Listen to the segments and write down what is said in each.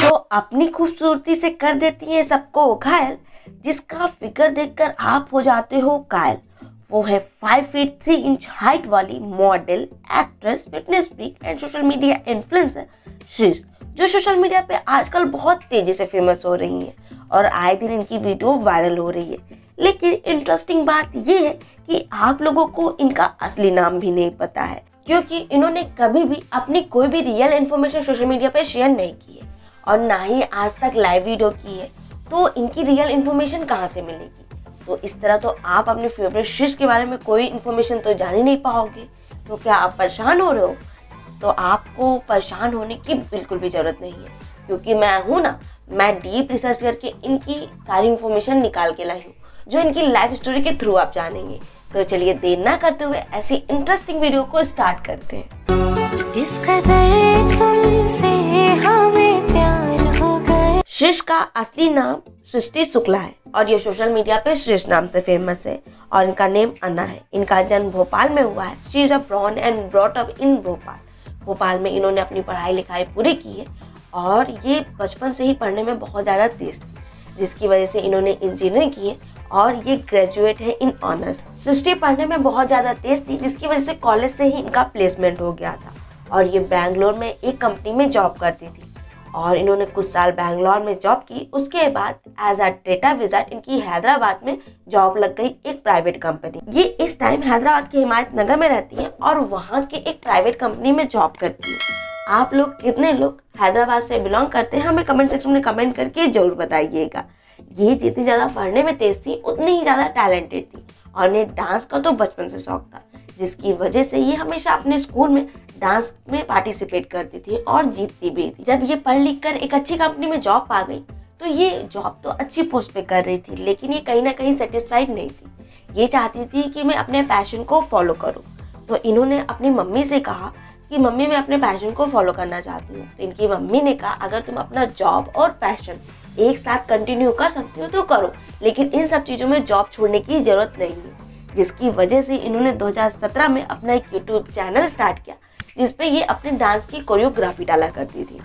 जो अपनी खूबसूरती से कर देती है सबको, घायल, जिसका फिगर देखकर आप हो जाते हो कायल। वो है five feet three inch height वाली model actress fitness freak and social media influencer शीश जो सोशल मीडिया पे आजकल बहुत तेज़ी से फ़ेमस हो रही है और आए दिन इनकी वीडियो वायरल हो रही है। लेकिन इंटरेस्टिंग बात ये है कि आप लोगों को इनका असली नाम भी नहीं पता है, क्योंकि इन्होंने कभी भी अपनी कोई भी रियल इन्फॉर्मेशन सोशल मीडिया पे शेयर नहीं की है और ना ही आज तक लाइव वीडियो की है। तो इनकी रियल इन्फॉर्मेशन कहाँ से मिलेगी? तो इस तरह तो आप अपने फेवरेट शिश के बारे में कोई इन्फॉर्मेशन तो जान ही नहीं पाओगे। तो क्या आप परेशान हो रहे हो? तो आपको परेशान होने की बिल्कुल भी ज़रूरत नहीं है, क्योंकि मैं हूँ ना, मैं डीप रिसर्च करके इनकी सारी इन्फॉर्मेशन निकाल के लाई हूँ। जो इनकी लाइफ स्टोरी के थ्रू आप जानेंगे। तो चलिए देर ना करते हुए ऐसी इंटरेस्टिंग वीडियो को स्टार्ट करते हैं। इस कदर तुमसे हमें प्यार हो गया शिश का असली नाम सृष्टि शुक्ला है और ये सोशल मीडिया पे श्रेष नाम से फ़ेमस है और इनका नेम अन्ना है। इनका जन्म भोपाल में हुआ है। She is a born and brought up in Bhopal. Bhopal में इन्होंने अपनी पढ़ाई लिखाई पूरी की है और ये बचपन से ही पढ़ने में बहुत ज़्यादा तेज थी जिसकी वजह से इन्होंने इंजीनियरिंग की है और ये ग्रेजुएट है इन ऑनर्स सृष्टि पढ़ने में बहुत ज़्यादा तेज थी, जिसकी वजह से कॉलेज से ही इनका प्लेसमेंट हो गया था। और ये बैंगलोर में एक कंपनी में जॉब करती थी। और इन्होंने कुछ साल बैंगलोर में जॉब की, उसके बाद एज अ डेटा विज़िट इनकी हैदराबाद में जॉब लग गई एक प्राइवेट कंपनी ये इस टाइम हैदराबाद के हिमायत नगर में रहती है और वहाँ के एक प्राइवेट कंपनी में जॉब करती है। आप लोग कितने लोग हैदराबाद से बिलोंग करते हैं, हमें कमेंट सेक्शन में कमेंट करके ज़रूर बताइएगा। ये जितनी ज़्यादा पढ़ने में तेज थी, उतनी ही ज़्यादा टैलेंटेड थी। और इन्हें डांस का तो बचपन से शौक था, जिसकी वजह से ये हमेशा अपने स्कूल में डांस में पार्टिसिपेट करती थी और जीतती भी थी। जब ये पढ़ लिख कर एक अच्छी कंपनी में जॉब पा गई तो ये जॉब तो अच्छी पोस्ट पे कर रही थी, लेकिन ये कहीं ना कहीं सेटिस्फाइड नहीं थी। ये चाहती थी कि मैं अपने पैशन को फॉलो करूँ। तो इन्होंने अपनी मम्मी से कहा कि मम्मी, मैं अपने पैशन को फॉलो करना चाहती हूँ। तो इनकी मम्मी ने कहा, अगर तुम अपना जॉब और पैशन एक साथ कंटिन्यू कर सकती हो तो करो, लेकिन इन सब चीज़ों में जॉब छोड़ने की ज़रूरत नहीं है। जिसकी वजह से इन्होंने 2017 में अपना एक यूट्यूब चैनल स्टार्ट किया, जिसपे ये अपने डांस की कोरियोग्राफी डाला करती थी।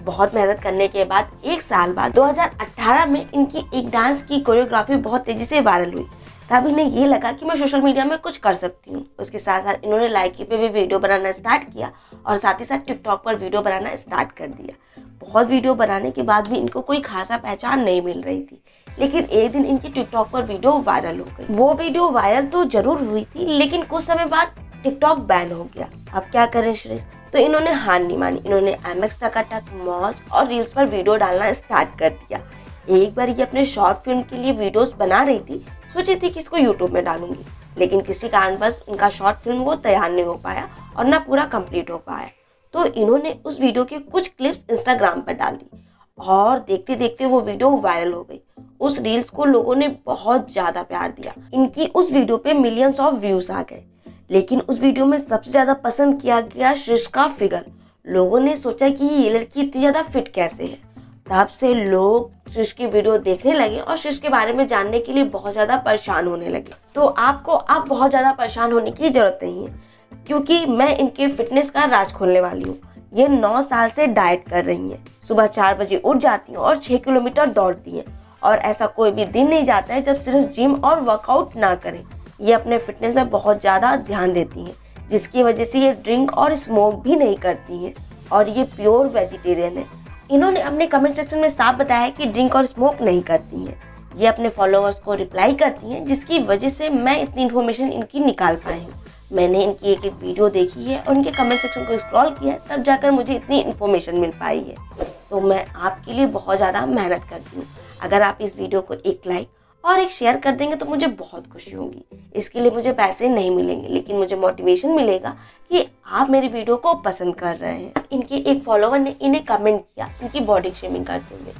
बहुत मेहनत करने के बाद, एक साल बाद 2018 में इनकी एक डांस की कोरियोग्राफी बहुत तेज़ी से वायरल हुई। तब इन्हें ये लगा कि मैं सोशल मीडिया में कुछ कर सकती हूँ। उसके साथ साथ इन्होंने लाइकी पे भी वीडियो बनाना स्टार्ट किया और साथ ही साथ टिकटॉक पर वीडियो बनाना स्टार्ट कर दिया। बहुत वीडियो बनाने के बाद भी इनको कोई खासा पहचान नहीं मिल रही थी। लेकिन एक दिन इनकी टिकटॉक पर वीडियो वायरल हो गई। वो वीडियो वायरल तो ज़रूर हुई थी, लेकिन कुछ समय बाद टिकटॉक बैन हो गया। अब क्या करें श्रेष तो इन्होंने हार नहीं मानी। इन्होंने एम एक्स टकाटक मौज और रील्स पर वीडियो डालना स्टार्ट कर दिया। एक बार ये अपने शॉर्ट फ़िल्म के लिए वीडियोस बना रही थी सोची थी कि इसको यूट्यूब में डालूँगी। लेकिन किसी कारण बस उनका शॉर्ट फ़िल्म वो तैयार नहीं हो पाया और ना पूरा कंप्लीट हो पाया। तो इन्होंने उस वीडियो के कुछ क्लिप्स इंस्टाग्राम पर डाल दी और देखते देखते वो वीडियो वायरल हो गई। उस रील्स को लोगों ने बहुत ज़्यादा प्यार दिया। इनकी उस वीडियो पे मिलियंस ऑफ़ व्यूज़ आ गए। लेकिन उस वीडियो में सबसे ज़्यादा पसंद किया गया श्रिश का फिगर लोगों ने सोचा कि ये लड़की इतनी ज़्यादा फिट कैसे है? तब से लोग शिश की वीडियो देखने लगे और शिश के बारे में जानने के लिए बहुत ज़्यादा परेशान होने लगे। तो आपको अब बहुत ज़्यादा परेशान होने की ज़रूरत नहीं है, क्योंकि मैं इनके फिटनेस का राज खोलने वाली हूँ। ये नौ साल से डाइट कर रही हैं। सुबह चार बजे उठ जाती हैं और छः किलोमीटर दौड़ती हैं। और ऐसा कोई भी दिन नहीं जाता है जब सिर्फ़ जिम और वर्कआउट ना करें। ये अपने फिटनेस में बहुत ज़्यादा ध्यान देती हैं, जिसकी वजह से ये ड्रिंक और स्मोक भी नहीं करती हैं। और ये प्योर वेजिटेरियन है। इन्होंने अपने कमेंट सेक्शन में साफ़ बताया है कि ड्रिंक और स्मोक नहीं करती हैं। ये अपने फॉलोअर्स को रिप्लाई करती हैं, जिसकी वजह से मैं इतनी इन्फॉर्मेशन इनकी निकाल पाई हूँ। मैंने इनकी एक एक वीडियो देखी है और इनके कमेंट सेक्शन को स्क्रॉल किया है, तब जाकर मुझे इतनी इन्फॉर्मेशन मिल पाई है। तो मैं आपके लिए बहुत ज़्यादा मेहनत करती हूँ। अगर आप इस वीडियो को एक लाइक और एक शेयर कर देंगे तो मुझे बहुत खुशी होगी। इसके लिए मुझे पैसे नहीं मिलेंगे, लेकिन मुझे मोटिवेशन मिलेगा कि आप मेरी वीडियो को पसंद कर रहे हैं। इनके एक फॉलोवर ने इन्हें कमेंट किया, इनकी बॉडी शेमिंग करते हुए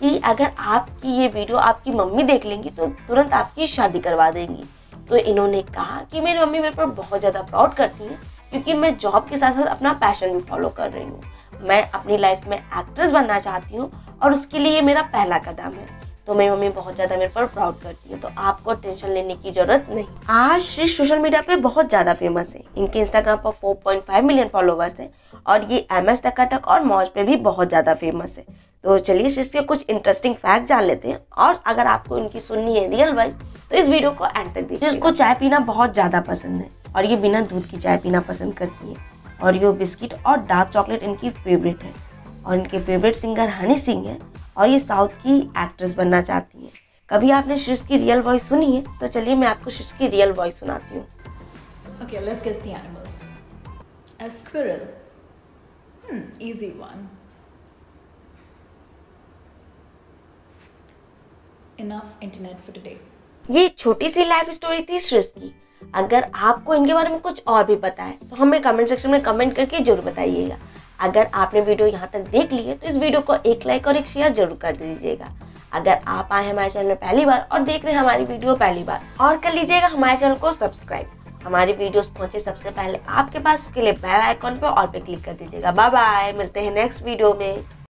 कि अगर आपकी ये वीडियो आपकी मम्मी देख लेंगी तो तुरंत आपकी शादी करवा देंगी। तो इन्होंने कहा कि मेरी मम्मी मेरे पर बहुत ज़्यादा प्राउड करती हैं, क्योंकि मैं जॉब के साथ साथ अपना पैशन भी फॉलो कर रही हूँ। मैं अपनी लाइफ में एक्ट्रेस बनना चाहती हूँ और उसके लिए ये मेरा पहला कदम है। तो मेरी मम्मी बहुत ज़्यादा मेरे पर प्राउड करती है तो आपको टेंशन लेने की ज़रूरत नहीं। आज श्री सोशल मीडिया पे बहुत ज़्यादा फ़ेमस है। इनके इंस्टाग्राम पर 4.5 मिलियन फॉलोवर्स हैं और ये एम एस टकाटक और मौज पे भी बहुत ज़्यादा फ़ेमस है। तो चलिए श्री के कुछ इंटरेस्टिंग फैक्ट जान लेते हैं और अगर आपको इनकी सुननी है रियल वाइज तो इस वीडियो को एंड तक देखिए इसको चाय पीना बहुत ज़्यादा पसंद है और ये बिना दूध की चाय पीना पसंद करती है और ये बिस्किट और डार्क चॉकलेट इनकी फेवरेट है। और इनके फेवरेट सिंगर हनी सिंह है। और ये साउथ की एक्ट्रेस बनना चाहती हैं कभी आपने श्रिश की रियल वॉइस सुनी है तो चलिए मैं आपको श्रिश की रियल वॉइस सुनाती हूँ Okay, let's guess the animals. A squirrel. Hmm, easy one. Enough internet for today. ये छोटी सी लाइफ स्टोरी थी श्रिश की अगर आपको इनके बारे में कुछ और भी पता है तो हमें कमेंट सेक्शन में कमेंट करके ज़रूर बताइएगा अगर आपने वीडियो यहाँ तक देख ली है तो इस वीडियो को एक लाइक और एक शेयर ज़रूर कर दीजिएगा। अगर आप आए हमारे चैनल में पहली बार और देख रहे हैं हमारी वीडियो पहली बार, और कर लीजिएगा हमारे चैनल को सब्सक्राइब हमारी वीडियोस पहुँचे सबसे पहले आपके पास, उसके लिए बेल आइकॉन पर और पे क्लिक कर दीजिएगा। बाय बाय मिलते हैं नेक्स्ट वीडियो में।